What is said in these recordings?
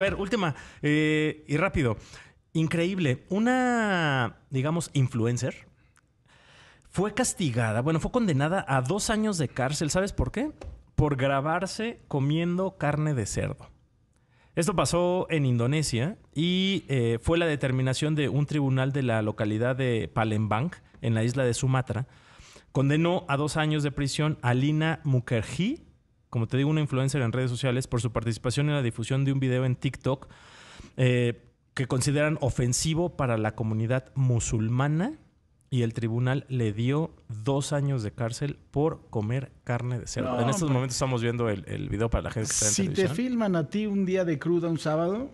A ver, última eh, y rápido. Increíble. Una, digamos, influencer fue castigada, bueno, fue condenada a dos años de cárcel. ¿Sabes por qué? Por grabarse comiendo carne de cerdo. Esto pasó en Indonesia y eh, fue la determinación de un tribunal de la localidad de Palembang, en la isla de Sumatra. Condenó a dos años de prisión a Lina Mukherjee, como te digo, una influencer en redes sociales, por su participación en la difusión de un video en TikTok eh, que consideran ofensivo para la comunidad musulmana y el tribunal le dio dos años de cárcel por comer carne de cerdo. No, en estos momentos estamos viendo el, el video para la gente que está en Si te filman a ti un día de cruda un sábado,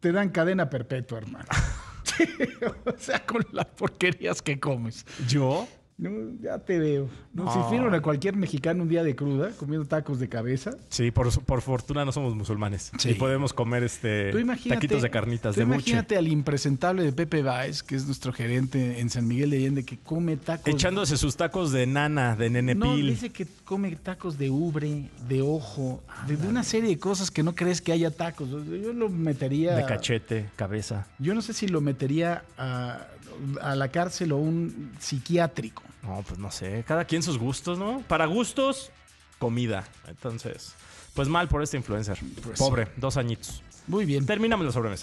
te dan cadena perpetua, hermano. O sea, con las porquerías que comes. ¿Yo? No, ya te veo. No, No. Si filman a cualquier mexicano un día de cruda, comiendo tacos de cabeza, Sí, por, por fortuna no somos musulmanes. Sí. Y podemos comer este taquitos de carnitas tú de buche. imagínate al impresentable de Pepe Báez, que es nuestro gerente en San Miguel de Allende, que come tacos. Echándose sus tacos de nana, de No, nenepil. dice que come tacos de ubre, de ojo, de, de una serie de cosas que no crees que haya tacos. Yo lo metería. de cachete, cabeza. Yo no sé si lo metería a, a la cárcel o un psiquiátrico. No, pues no sé. Cada quien sus gustos, ¿no? Para gustos, comida. Entonces, pues mal por este influencer. Pues Pobre, dos añitos. Muy bien. Terminamos la sobremesa.